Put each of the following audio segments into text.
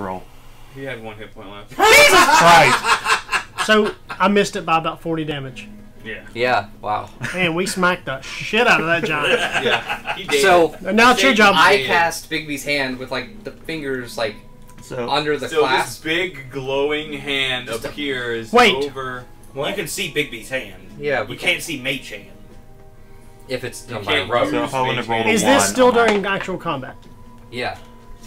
Roll. He had one hit point left. Jesus Christ. So I missed it by about 40 damage. Yeah. Yeah. Wow. Man, we smacked the shit out of that giant. Yeah. He. So And now it's your job. I Yeah. cast Bigby's hand with like the fingers like So under the so clasp. this big glowing hand Just a- appears Wait. over. You can see Bigby's hand. Yeah, You we can't see Mage hand. if it's done You by a can't rope. use So if I wouldn't have rolled a Is this still during actual combat? Yeah,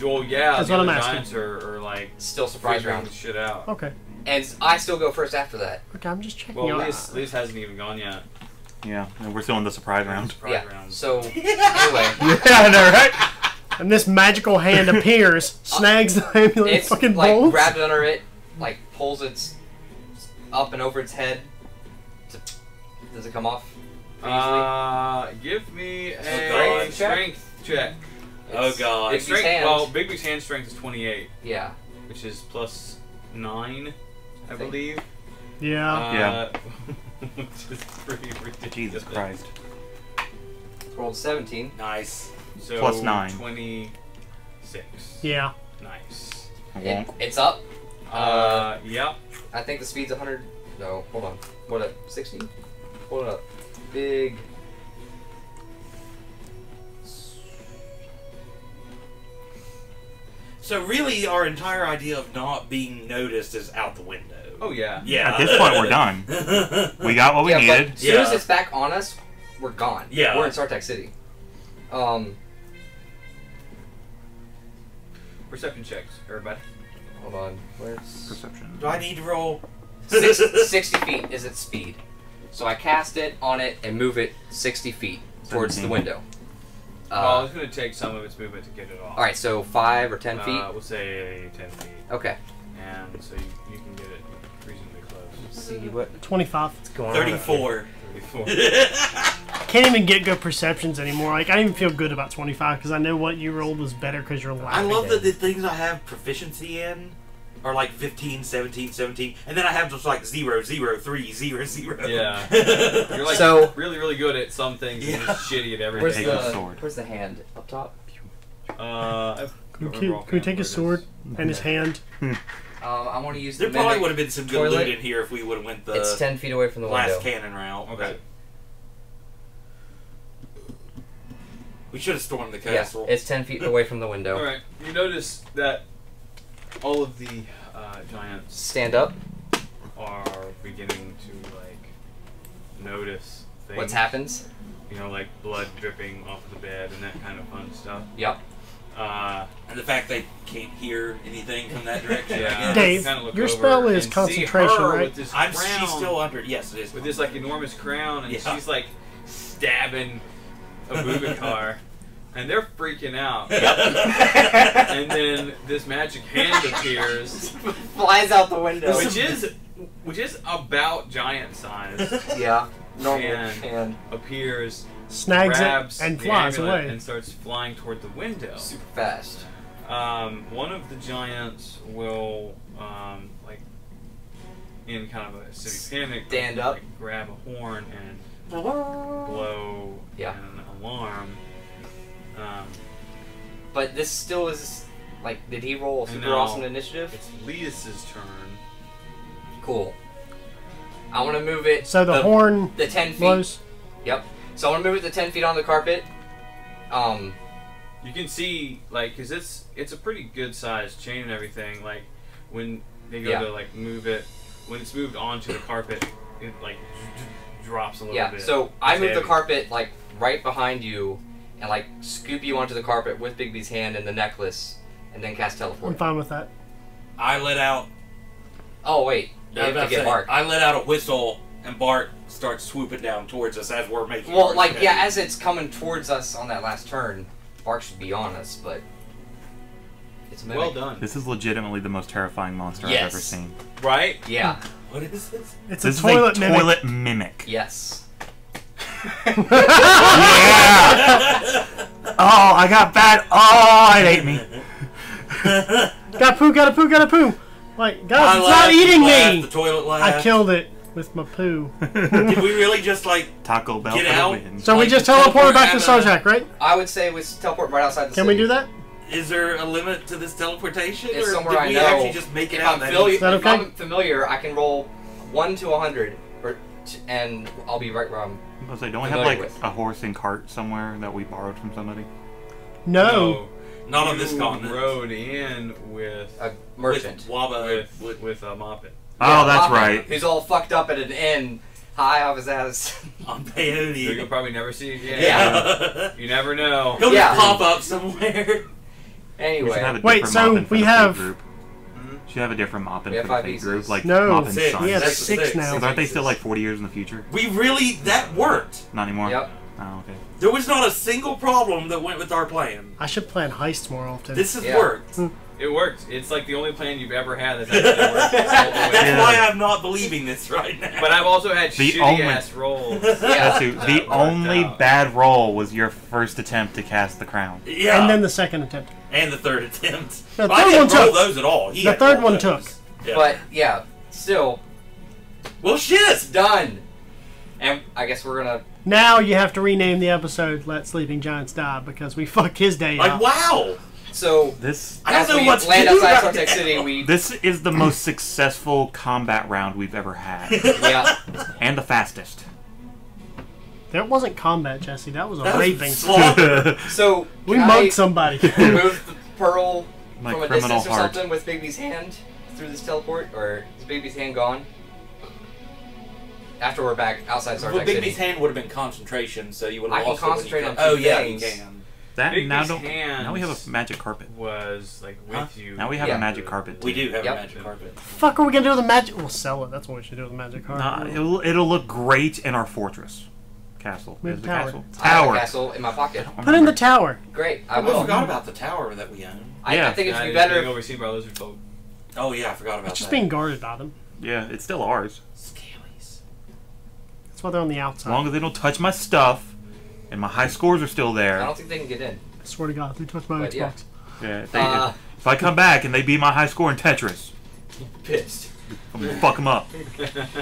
Well, yeah. That's the what I'm other asking. giants are, are like still surprise figuring round. the shit out. Okay. And I still go first after that. Okay, I'm just checking Well, out. Liz, Liz hasn't even gone yet. Yeah, and we're still in the surprise round. Surprise yeah. round. So anyway, yeah, I know, right? And this magical hand appears, snags the amulet, and it's fucking like bolts. grabs under it, like pulls its up and over its head. To, does it come off? pretty easily? Uh, give me a God. strength check. Oh, God. It's Bigby's strength. hand. Well, Bigby's hand strength is 28, yeah. which is plus nine, I Think- believe. yeah. Uh, which is pretty ridiculous. Jesus Christ. Rolled 17. Nice. So Plus nine. 26. yeah. Nice. It, it's up. Uh, yep. I think the speed's 100. No, hold on. What up? 60? Hold it up. Big. So really, our entire idea of not being noticed is out the window. Oh, yeah. Yeah. At this point, we're done. We got what we yeah, needed. but as soon as it's back on us, we're gone. Yeah. We're in Sartek City. Um, Perception checks, everybody. hold on. Where's. Perception. Do I need to roll? Six, 60 feet is its speed. So I cast it on it and move it 60 feet towards the window. Well, Uh, it's going to take some of its movement to get it off. Alright, so 5 or 10 feet? Uh, we'll say 10 feet. Okay. And so you, you can get it reasonably close. see what 25. going Thirty-four. 34. Can't even get good perceptions anymore. Like, I don't even feel good about 25 because I know what you rolled was better because you're I laughing. love that the things I have proficiency in are like 15, 17, 17, and then I have just like 0, 0, 3, 0, 0. Yeah. You're like So- really, really good at some things and Yeah. just shitty at everything. the the, sword. where's the hand? Up top? Uh, Can, don't can, can we take his sword is. and his hand? Um, I want to use there the probably would have been some good toilet. loot in here if we would have went the It's 10 feet away from the glass window. cannon route. Okay. We should have stormed the Yeah, castle. it's 10 feet away from the window. All right. You notice that all of the uh, giants Stand up. are beginning to like notice things. What happens? You know, like blood dripping off the bed and that kind of fun stuff. Yep. Uh, and the fact they can't hear anything from that direction. yeah. I. Dave, Kinda your spell is concentration, right? I'm crown, she's still under. Yes, it is. with this like enormous crown, and Yeah. she's like stabbing a Bubikar, and they're freaking out. And then this magic hand appears, Flies out the window. which is which is about giant size. yeah. Normal And- hand. Appears, Snags grabs it and flies away. and starts flying toward the window. Super fast. Um, one of the giants will, um, like, in kind of a city panic, Stand up. like, grab a horn and blow Yeah. an alarm. Um, But this still is like, did he roll a super now awesome initiative? it's Letus's turn. Cool. I want to move it. So the, horn the ten feet. blows. Yep. So I want to move it to ten feet on the carpet. Um. You can see, like, cause it's it's a pretty good sized chain and everything. Like, when they go Yeah. to like move it, when it's moved onto the carpet, it like drops a little Yeah. bit. So I It's move the carpet like right behind you, and like scoop you onto the carpet with Bigby's hand and the necklace, and then cast teleport. I'm fine with that. I let out. Oh wait, you I, was have to get say, Bart. I let out a whistle, and Bart starts swooping down towards us as we're making. Well, like escape. yeah, as it's coming towards us on that last turn, Bark should be on us, but it's mimic. Well done. This is legitimately the most terrifying monster Yes. I've ever seen. Right? Yeah. what is this? It's This a toilet is a mimic. toilet mimic. Yes. Yeah! Oh, I got bad. Oh, it ate me. Got poo, got a poo, got a poo. Like, God, it's not eating laughed, me. The toilet I killed it with my poo. Did we really just like? Taco Bell Get out. win. So we just teleport teleported back to out of- Sarjak, right? I would say we teleport right outside the Can city. we do that? is there a limit to this teleportation, It's or somewhere did I we know. actually just make it if out I'm, that familiar, Is that if okay? I'm familiar, I can roll one to a hundred, or and I'll be right where I'm. I was like, don't we have like with. a horse and cart somewhere that we borrowed from somebody? No. Not on this continent. rode in with A merchant. With Waba, with with, with a uh, moppet. Oh, that's Hoppin', right. He's all fucked up at an inn, high off his ass. on Who you'll probably never see again. Yeah. You never know. He'll Yeah. just pop up somewhere. We have a anyway, Wait, so we have- group. Should have a different mopping We for the five fate group, like No. mopping Six. sons. We have six six. now. Because aren't they still like 40 years in the future? We really that worked. Not anymore. yep. Oh, okay. There was not a single problem that went with our plan. I should plan heists more often. This has Yeah. worked. Hmm. It worked. It's like the only plan you've ever had that's actually worked. all the way That's Yeah. why I'm not believing this right now. But I've also had The shitty only- ass rolls. Yeah. Who- the only out. bad roll was your first attempt to cast the crown. yeah, And then the second attempt. And the third attempt. The I third didn't one roll took. those at all. He The third one those. took. Yeah. But yeah, still, well, shit, it's done. And I guess we're gonna. Now you have to rename the episode "Let Sleeping Giants Die" because we fucked his day Like up. wow. So This I don't know we what to land outside right Sunset now. City, we this is the most successful combat round we've ever had, yeah. and the fastest. That wasn't combat, Jesse. That was a That raping. slaughter. So we mugged somebody. Remove the pearl My from a criminal distance or heart. something with Bigby's hand through this teleport, or is Bigby's hand gone? After we're back outside Star well, Bigby's hand would have been concentration, so you would have I can lost it when you concentrate on oh, two Oh yeah, things. you can. That Bigby's now don't. hands Now we have a magic carpet. Was like with Huh? you. Now we have Yeah. a magic carpet. We do have Yep. a magic carpet. The fuck are we gonna do with the magic? We'll sell it. That's what we should do with the magic card. Nah, it'll, it'll look great in our fortress. Castle. We have Is it tower. castle? I have a Tower. castle in my pocket. Put in the tower. Great, I I will. forgot about the tower that we own. I, Yeah. I think it should Yeah, be it's better. being if- overseen by lizard folk. Oh yeah, I forgot about It's just that. being guarded by them. Yeah, it's still ours. Scalies. That's why they're on the outside. As outside. long as they don't touch my stuff, and my high scores are still there. I there. don't think they can get in. I swear to God, they touched my But, Xbox. yeah. Yeah, if, they, Uh, if I come back and they beat my high score in Tetris, pissed. I'm gonna fuck them up.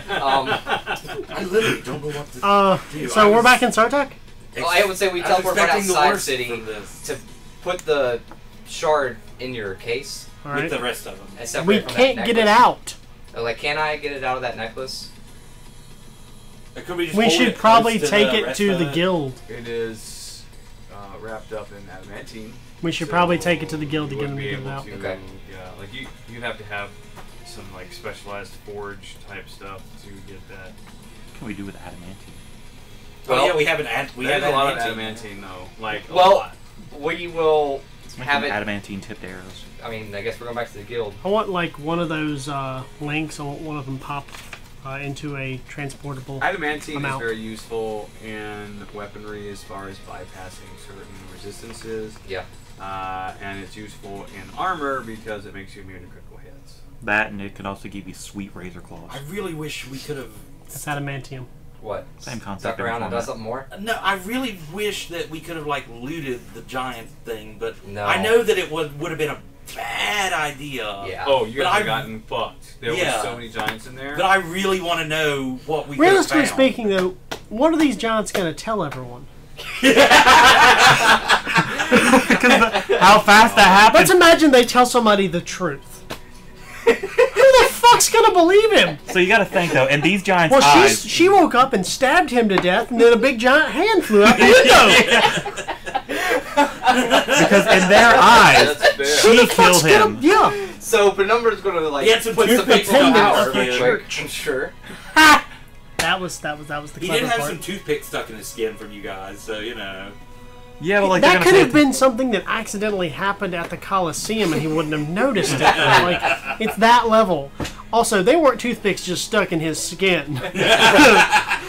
Um, I literally don't know what to Uh, do. so I we're was back in Star Trek. ex- well, I would say we I was teleport right expecting the outside worst city from this. to put the shard in your case All with right. the rest of them. and separate We from that can't get it necklace. out. Like, can I get it out of that necklace? Or could we just We hold should it probably close take the it rest to of the guild. It is uh, wrapped up in adamantine. We should So probably take it to the guild to get them to be get it out. to, Okay. Yeah, like you, you'd have to have some like specialized forge type stuff to get that. What can we do with adamantine? Oh Well- yeah, we have an ad. We have a lot of adamantine. adamantine though, like a Well, lot. we will Let's make have it. adamantine tipped arrows. I mean, I guess we're going back to the guild. I want like one of those uh, links. I want one of them pop uh, into a transportable. Adamantine I'm is very useful in weaponry as far as bypassing certain resistances, Yeah. uh, and it's useful in armor because it makes you immune to critical hits. That and it can also give you sweet razor claws. I really wish we could have. It's adamantium. What? Same concept. Stuck around and format. done something more? No, I really wish that we could have like looted the giant thing, but No. I know that it would would have been a bad idea. Yeah. Oh, you But guys have gotten fucked. There Yeah. were so many giants in there. But I really want to know what we. could have Realistically found. speaking, though, what are these giants going to tell everyone? Because how fast that happened. Let's imagine they tell somebody the truth. Who the fuck's going to believe him? So you got to think though, and these giants' Well, eyes. she's, she woke up and stabbed him to death, and then a big giant hand flew out the window. because in their eyes, That's fair. she Who the fuck's killed him. gonna- yeah. So, Penumbra's going to, like, He had some put some toothpicks people in stuck in power his real skin. quick. I'm sure. That was that was that was the He clever did have part. some toothpicks stuck in his skin from you guys, so you know. Yeah, but like they're that could have it- been something that accidentally happened at the Coliseum, and he wouldn't have noticed it. like it's that level. Also, they weren't toothpicks just stuck in his skin.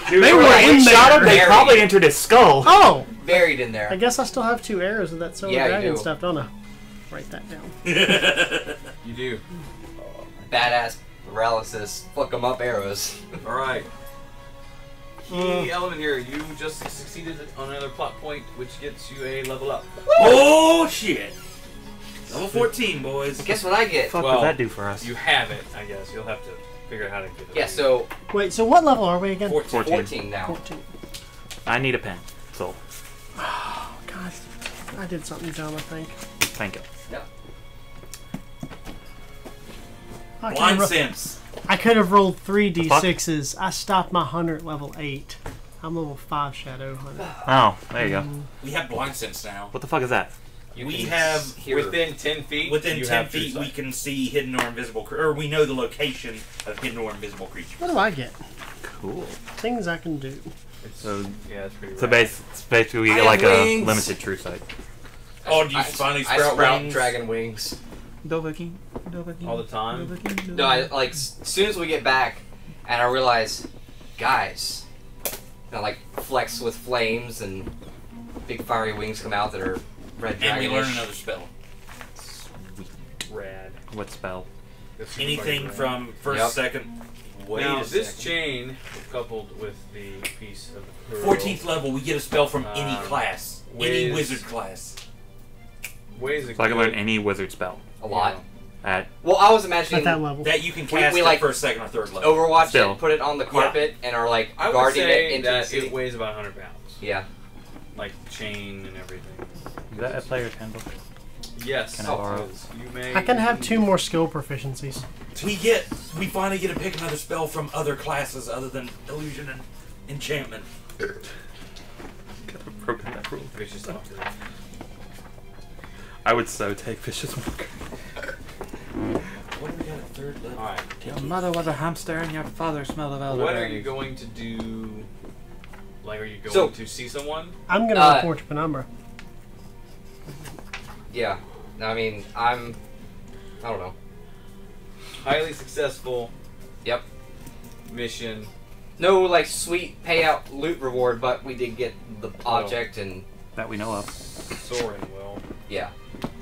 Dude, they were in we shot him, there. they probably entered his skull. Oh, Buried in there. I guess I still have two arrows of that silver Yeah, dragon do. stuff, don't I? Write that down. You do. Badass paralysis. Fuck 'em up arrows. All right. Key Uh. element here. You just succeeded on another plot point, which gets you a level up. oh shit! Level 14, boys. Guess what I get? Fuck Well, does that do for us? You have it, I guess. You'll have to figure out how to get it. Yeah, so Wait, so what level are we again? 14. 14. 14 now. 14. I need a pen. So Oh God, I did something dumb, I think. Thank you. I could, Blind have, sense. I could have rolled three d6s. I stopped my hunter at level eight. I'm level five shadow hunter. Oh, there you go. Mm-hmm. We have blind sense now. What the fuck is that? You We have hear. Within ten feet. Within ten feet, we can see hidden or invisible, or we know the location of hidden or invisible creatures. What do I get? Cool. Things I can do. It's, So- yeah, it's pretty. So rad. base, it's basically we get have like a limited true sight. Oh, do you I, finally I sprout, sprout wings? dragon wings. Dovahkiin, Dovahkiin, all the time. No, I like as soon as we get back, and I realize, guys, and I like flex with flames and big fiery wings come out that are red And we learn another spell. Rad. What spell? Anything fucking rad. from first, Yep. second. Wait now a this second. chain, coupled with the piece of pearl, Fourteenth level, we get a spell from any Um, class, any wizard class. weighs a So I can learn any wizard spell a lot. At Well, I was At imagining that level. That you can cast we at like- first, second, or third level. Overwatch Still. it, put it on the carpet, and are like I would guarding say it into that it weighs about 100 pounds, yeah. like chain and everything. is that a player's handbook? Yes. Can I borrow? Oh, you may. I can have two more skill proficiencies. We get, we finally get to pick another spell from other classes other than illusion and enchantment. Broken that rule. Vicious Doctor. I would so take Vicious Walker. What do we got at third level? All right. Your mother was a hamster and your father smelled of What are you going to do? Like, are you going So- to see someone? I'm gonna Uh, report to Penumbra. Yeah. I mean, I'm. I don't know. Highly successful. Yep. Mission. No, like sweet payout loot reward, but we did get the Oh. object, and That we know of. Soran will. yeah,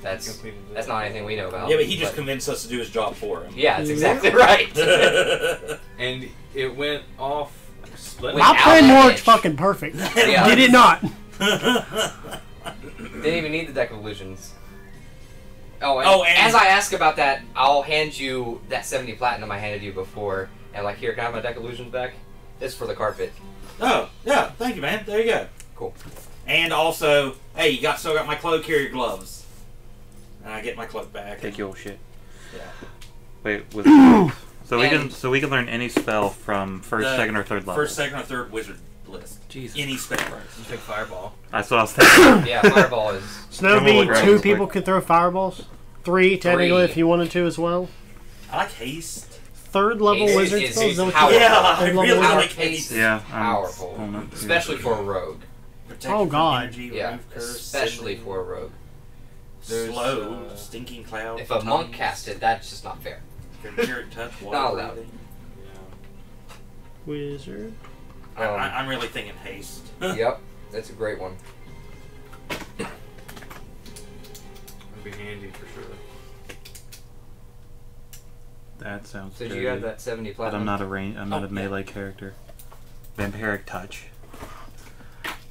that's that's not anything we know about. Yeah, but he just convinced us to do his job for him. Yeah, that's exactly mm-hmm. right. And it went off. Split. Without My plan worked fucking perfect. Yeah. Did it not? Didn't even need the deck of illusions. Oh, and, Oh, and- as I ask about that, I'll hand you that 70 platinum I handed you before, and like, here, can I have my deck of illusions back? This for the carpet. oh, yeah, thank you, man. There you go. Cool. And also, hey, you got still got my cloak, here are your gloves. And I get my cloak back. Take your shit. Yeah. Wait, with so we can so we can learn any spell from first, The second, or third level. First, second, or third wizard list. Jesus. Any spell. You take fireball. That's what I was thinking. Yeah, fireball is. So that would I'm gonna be look around two people quick. could throw fireballs. Three, technically, Three. if you wanted to as well. I like haste. Third level Haste wizard is- spells. is that what powerful. Yeah, I really like Haste haste. yeah. I'm Powerful. pulling up here. Especially for a rogue. Protection Oh, God. Energy, Yeah, curse, especially for a rogue. There's, slow, uh, stinking cloud. If a monk tongues, cast it, that's just not fair. vampiric touch, water Not allowed. breathing. Wizard. I, Um, I, I'm really thinking haste. yep, that's a great one. It'd be handy for sure. That sounds. So good. you have that 70 But. I'm not a range. I'm not Oh, a yeah. melee character. Vampiric touch.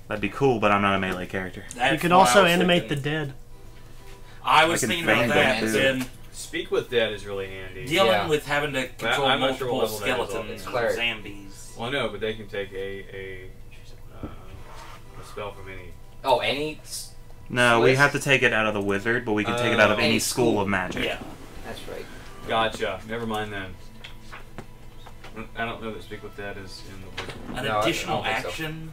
That'd be cool, but I'm not a melee character. You That's could also was animate the dead. I was I thinking about that. that, Then Speak with dead is really handy. dealing Yeah. with having to control I'm not sure multiple what level that is all. skeletons It's and cleric. zombies. Well, no, but they can take a a, uh, a spell from any. Oh, any. s- No, we have to take it out of the wizard, but we can take it out of Oh. any Any school school. of magic. Yeah. That's right. Gotcha. Never mind then. I don't know that speak with dead is in the wizard. An No, I- I additional don't so. action.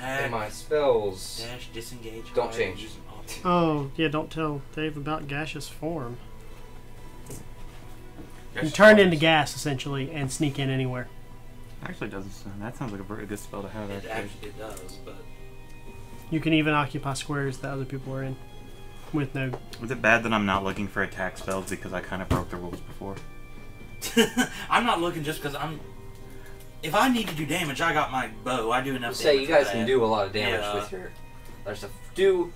That's And my spells. dash disengage. Don't change. use an object. Oh, yeah, don't tell Dave about gaseous form. You turn twice. into gas, essentially, and sneak in anywhere. Actually, doesn't sound. That sounds like a very good spell to have. It Actually. actually it does, but You can even occupy squares that other people are in. With no. Is it bad that I'm not looking for attack spells because I kind of broke the rules before? I'm not looking just because I'm. If I need to do damage, I got my bow. I do enough. Say damage you guys can do a lot of damage Yeah. with your other stuff. Do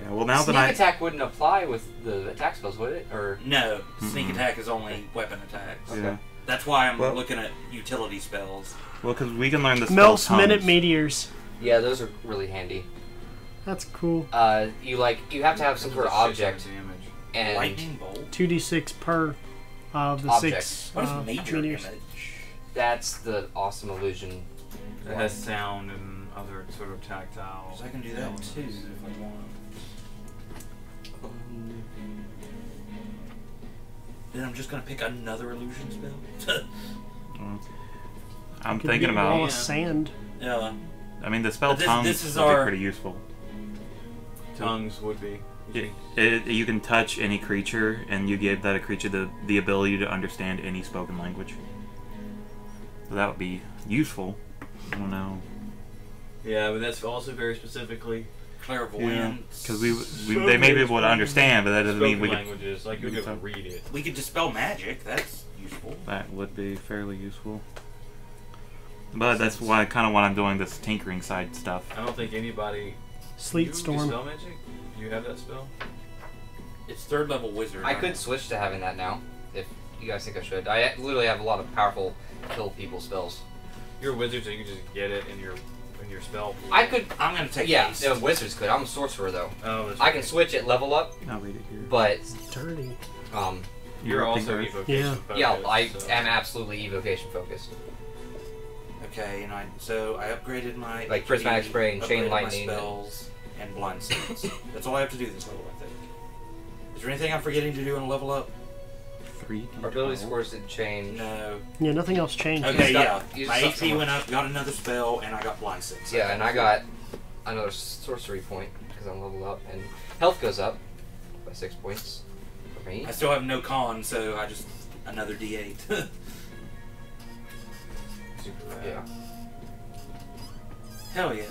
Yeah. Well, now sneak that I attack wouldn't apply with the attack spells, would it? Or No, sneak Mhm. attack is only weapon attacks. yeah. That's why I'm Well- looking at utility spells. Well, because we can learn the spell Melf's minute meteors. yeah, those are really handy. That's cool. Uh, you like you have to have some sort of object damage. and Lightning bolt. 2d6 per of the Object. six What is uh, major meteors. image? That's the awesome illusion. It has sound and other sort of tactile. 'Cause I can do that elements too if if I want. Then I'm just gonna pick another illusion spell. Mm. I'm Could thinking be a wall about. of sand. yeah. I mean, the spell this- tongues this is would our- be pretty useful. Tongues would be. It, it, you can touch any creature, and you give that a creature the the ability to understand any spoken language. So that would be useful. I don't know. Yeah, but that's also very specifically Clairvoyance. because we, we they may be able to understand, but that doesn't mean spoken we could. languages. Like you'll be able to read it. We could dispel magic. That's useful. That would be fairly useful. But that's why kind of why I'm doing this tinkering side stuff. I don't think anybody. Sleet you storm. Dispel magic? Do you have that spell? It's third level wizard. I could switch to having that now, if you guys think I should. I literally have a lot of powerful kill people spells. You're a wizard, so you can just get it in your in your spell. pool. I could. I'm gonna take Yeah, haste. the wizards could. I'm a sorcerer though. Oh, that's I right. can switch it level up, I'll read it here. but Dirty. um, You're also evocation. Yeah. focused, yeah, I so- am absolutely evocation focused. Okay, and I so I upgraded my Like prismatic HP, spray and chain upgraded my lightning and- spells and blind sense. That's all I have to do this level, I think. Is there anything I'm forgetting to do on a level up? Three. Our ability scores didn't change. No. Yeah, nothing else changed. Okay, just got- yeah. My just HP went up, got another spell, and I got blind sense. Yeah, and I got another sorcery point because I'm leveled up, and health goes up by six points for me. I still have no con, so I just another D8. Super. Yeah. Hell yeah.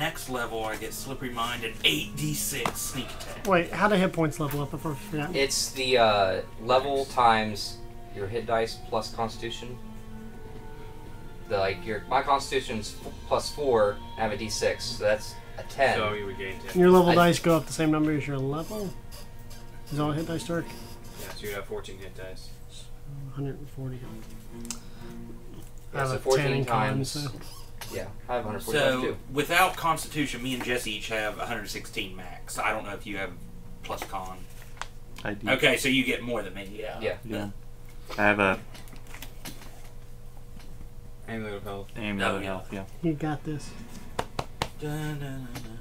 Next level, I get Slippery Mind and 8d6 sneak attack. Wait, how do hit points level up? I forgot. It's the uh, level times your hit dice plus Constitution. The like your my Constitution's f- plus four. I have a D6, so that's a ten. So you would gain ten. Your level I- dice go up the same number as your level. Is that how hit dice work? Yeah, so you have 14 hit dice. 140. I Yeah, have so a 14 10 in con, times. so yeah, I have 145 So, too. without Constitution, me and Jesse each have 116 max. I don't know if you have plus con. I do. Okay, so you get more than me, yeah. Yeah. Yeah. I have a Amulet of health. amulet Oh, of yeah. health. Yeah. you got this. Dun, dun, dun, dun.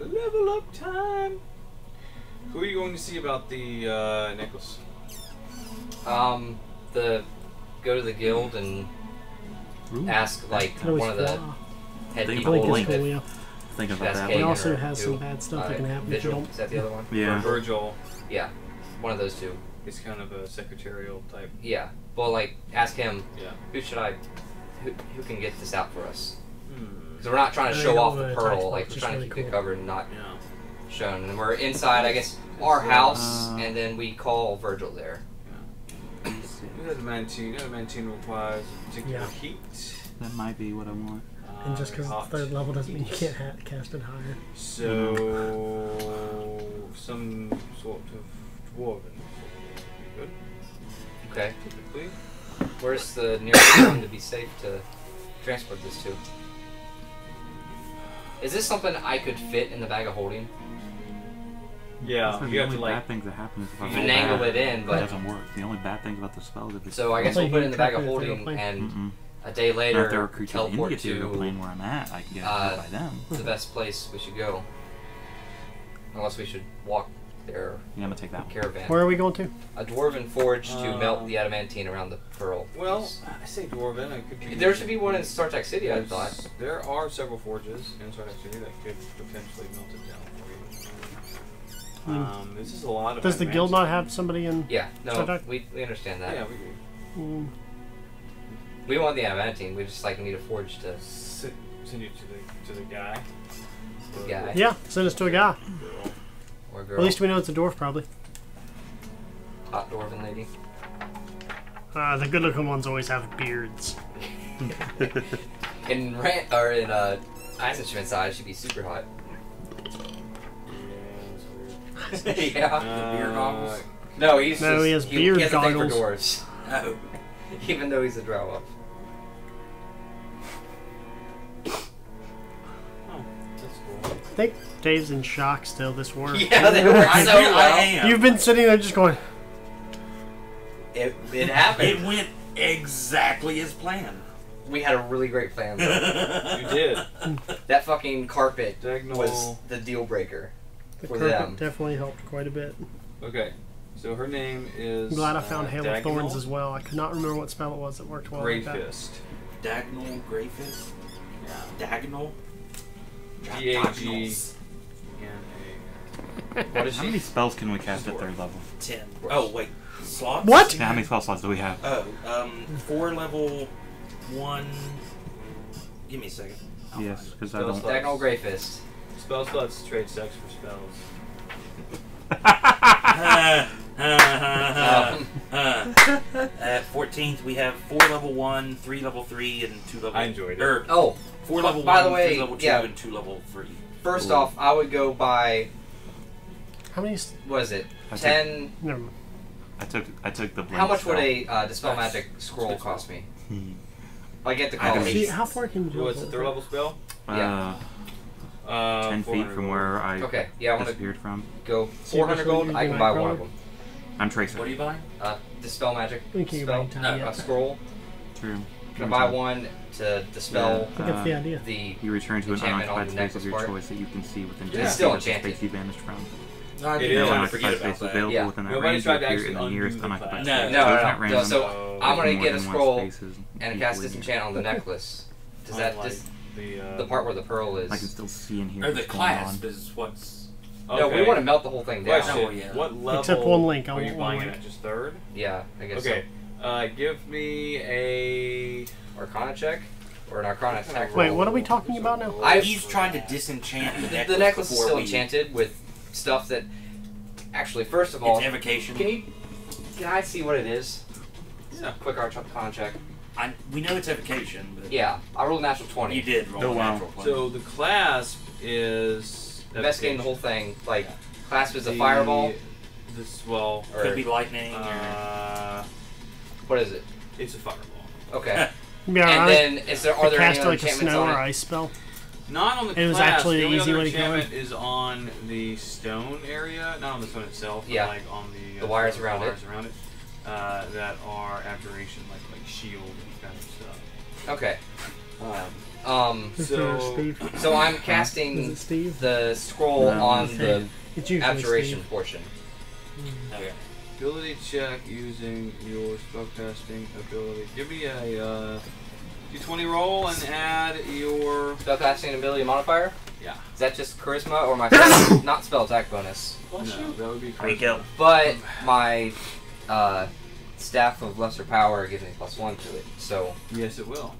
Level up time. Who are you going to see about the uh, necklace? Um, the go to the guild and Ooh, ask like one of the flaw. head Think people. think about cool, yeah. Thinking about that. Kagan It also or has some bad stuff that Uh, can happen if Vigil. Is that the other one? Yeah. Virgil Yeah, one of those two. is kind of a secretarial type. Yeah. Well, like ask him Yeah. who should I, who, who can get this out for us? Hmm. Because we're not trying to show off the pearl. Like we're it's trying to really keep it covered and not Yeah. Shown. And we're inside, I guess, our house, Uh, and then we call Virgil there. You know the Mantine. You know the Mantine requires a particular Yeah. heat. That might be what I want. And just because Uh, it's third level doesn't mean you can't ha- cast it higher. So some sort of dwarven would be good. Okay. Typically. Where's the nearest one to be safe to transport this to? Is this something I could fit in the bag of holding? Yeah. That's You the have to only bad things that happen is if I You roll finagle bad, it in, but It doesn't work. The only bad things about the spell is if it's so I guess we'll put it in the bag of trap it if they holding, and Mm-mm. a day Now, if there are later creatures in the teleport Gaterial to plane where I'm at, I can get uh, hurt by them. the best place we should go. Unless we should walk there Yeah, I'm gonna take that one. caravan. Where are we going to? A dwarven forge to Uh, melt the adamantine around the pearl. Well, I say dwarven. It could be. there should be one in Star Trek City. I thought. There are several forges in Star Trek City that could potentially melt it down for you. Um, this is a lot of. Does the guild not have somebody in? Yeah, no, we, we understand that. Yeah, we do. Mm, We want the adamantine. We just like need a forge to. S- Send you to the to the guy. The guy. yeah, send us to a guy. Girl. Or girl. At least we know it's a dwarf, probably. hot dwarven lady. Uh, the good-looking ones always have beards. In Rant or in uh, Eisenschmidt's eyes, she'd be super hot. Yeah, that's The beer goggles? No, he's No, just, he has beard he has a thing goggles. for dwarves, Oh. even though he's a drow up. Oh, that's think Dave's in shock still. This works. Yeah, they work I, so I well. am. You've been sitting there just going. It, it happened. It went exactly as planned. we had a really great plan. Though. You did. that fucking carpet Diagonal. was the deal breaker. The For carpet them. definitely helped quite a bit. Okay. So her name is. I'm glad I uh, found Hail of Thorns as well. I could not remember what spell it was that worked well. Grey like that. Fist. Diagonal Grey Fist. Yeah. Diagonal. D A G Diagonals. N What is How many spells can we cast at third level? Ten. Oh wait, slots. What? Yeah, how many spell slots do we have? Oh, um, four level one. Give me a second. I'll yes, because I don't. slot. Diagonal Grey Fist. A. Spell slots trade sex for spells. it. At 14th, we have four level one, three level three, and two level. I enjoyed it. Or oh, four level by one, the way, three level two, yeah. and two level three. first Ooh. off, I would go by How many? was it? I took- Ten. Never mind. I took I took the. How blink much would a uh, dispel Nice. magic scroll cost me? I get the I don't. See, how far can you jump? What's the with third level spell? Uh, Uh, ten feet from gold. where I Okay, yeah, I disappeared from. go 400 gold. I can buy one of them. I'm Tracer. What are you buying? Uh, dispel magic We can spell. buy time, No, yeah. a scroll. True. Can I buy one to dispel I think that's the Uh, idea. the? You return to an unoccupied space of your part? choice that you can see within Yeah. 10 feet still of the space you vanished from. I did is. No kind of unoccupied space about that. available Yeah. within that Nobody range. tried to appear actually in the undo nearest the unoccupied. No. space. No, no, no. No, random. so. I'm gonna get a scroll spaces and cast equally. disenchant on the necklace. Does that Unlike dis- the, uh, the part where the pearl is? I can still see in here. Or the what's going clasp on. is what's. No, we want to melt the whole thing down. Question: Oh, yeah. What level? Except one link, I Are you want one buying it link. at just third? Yeah, I guess Okay. Uh, give me a. Arcana check or an Arcana attack. Wait, roll. what are we talking about now? I- He's trying to disenchant the The, necklace. the necklace is still we- enchanted with stuff that. Actually, first of all, It's evocation. can you can I see what it is? Yeah. Quick Arcana check. I, we know it's evocation, but Yeah, I rolled a natural twenty. you did roll Oh, a wow. natural twenty. So the clasp is. best. Investigating the whole thing, like clasp is a fireball. This well. Or, Could be lightning. or... Uh, what is it? it's a fireball. Okay. Be and alright. then is there are I there any cast other like a snow on or ice spell. Not on the It was clasp. actually the an easy other way to go enchantment is on the stone area, not on the stone itself, but Yeah. like on the, The uh, wires the around it. wires around it. Uh, that are abjuration, like like shield and kind of stuff. Okay. Um, Um. So- Steve? So I'm casting Steve? the scroll No, on the It's usually abjuration Steve. portion. Okay. ability check using your spellcasting ability. Give me a uh, d20 roll and add your Spellcasting ability modifier. yeah. Is that just charisma or my spell, not spell attack bonus? No, that would be Wake up. But my uh, staff of lesser power gives me plus one to it. So Yes, it will.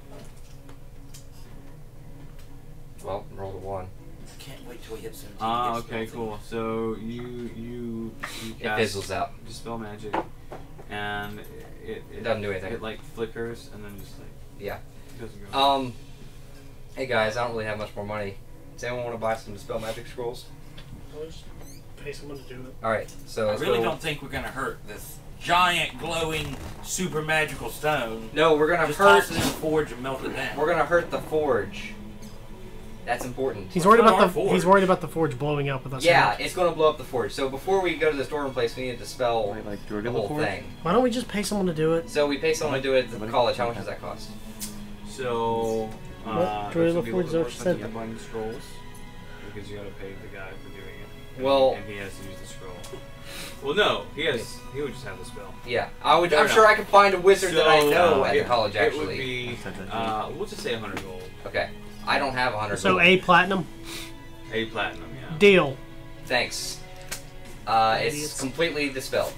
well, roll a one. Can't wait till we hit 17. Ah, Get okay, stealthy. cool. So you you you It fizzles out. dispel magic, and it It doesn't do anything. It like flickers and then just like Yeah. doesn't go. Um. Hey guys, I don't really have much more money. Does anyone want to buy some dispel magic scrolls? I'll just pay someone to do it. All right. So I really go- don't think we're gonna hurt this giant, glowing, super magical stone. No, we're gonna Just hurt. toss it in the forge and melt it down. We're gonna hurt the forge. That's important. He's worried about the forge. he's worried about the forge blowing up with us. Yeah, it's gonna blow up the forge. So before we go to the storeroom place, we need to dispel Wait, like the whole before? thing. Why don't we just pay someone to do it? So we pay someone to do it at the college. How much does that cost? So uh, What? that's Joy of gonna the be a Forge little more Zerch said expensive than the scrolls because you gotta pay the guy for doing it. And- Well- and he has to use the scroll. Well, no, he has. He would just have the spell. Yeah, I would. Fair I'm sure. I could find a wizard that I know uh, at it- the college. Actually, It would Actually, be. Uh, we'll just say 100 gold. okay. I don't have a hundred. So gold. a platinum A platinum, yeah. deal. Thanks. Uh, it's Idiots. completely dispelled.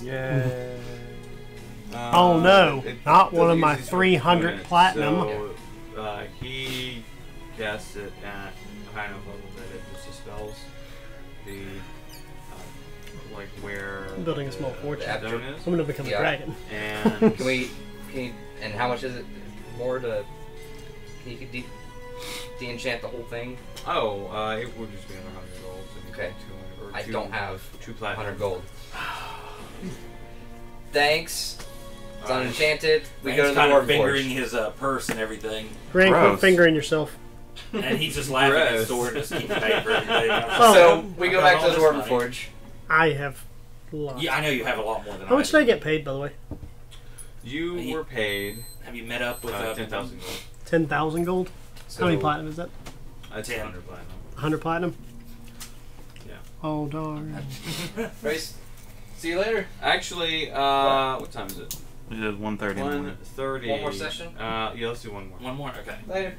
Yay. Uh, Oh, no, it not one of my 300 platinum. So, uh, he casts it at a high enough level that it just dispels the uh, like where I'm building a small the fortress. stone I'm gonna become Yeah. a dragon. and Can we? Can you, and how much is it? More to? Can you de- de-enchant the whole thing? oh, uh, it would just be another hundred gold. So it'd be Okay. 200 or I two- don't have two platinum. 100 gold. Thanks. It's Alright. unenchanted. We Man's go to the kind Lord of fingering Forge. his uh, purse and everything. Rank, quit Gross. fingering yourself. And he's just laughing at Gross. store and just keeps paying for everything. Oh. so we go back to the this Dwarven. Forge. I have lots. Yeah, I know you have a lot more than I. How I much do. did I get paid, by the way? You He- were paid Have you met up with uh, uh, ten thousand gold. Ten thousand gold. So How many platinum is that? That's Ten. hundred platinum. Hundred platinum. Yeah. Oh darn. Race. See you later. Actually, uh, what time is it? It is 1.30 in the One morning. thirty. One more session? Uh, yeah, let's do one more. One more. Okay. Later.